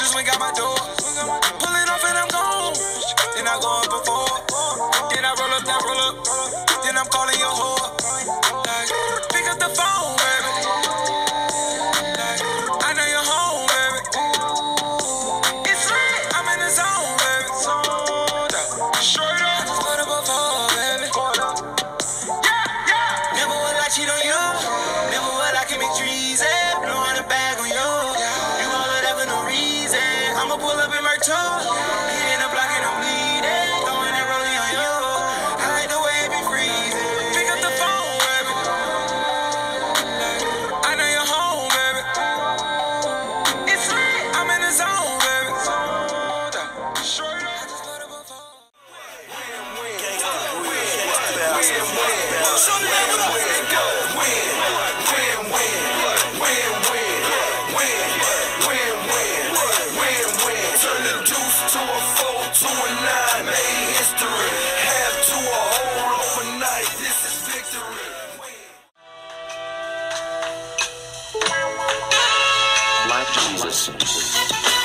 I just went got my door. Pulling off and I'm gone. Then I go up before. Then I roll up, that roll up. Then I'm calling your whore. Pick up the phone, baby. I know you're home, baby. It's lit. I'm in the zone, baby. Straight up. I just put up a phone, baby. Never will I cheat on you. Never will I commit treason. Up in my the block and I'm bleeding. Throwing it rolling on you. The way it be freezing. Pick up the phone, baby. I know you're home, baby. It's lit. I'm in the zone, baby. Straight up. I just put up a phone. Turn the to a to history. To a whole overnight. This is victory. Jesus.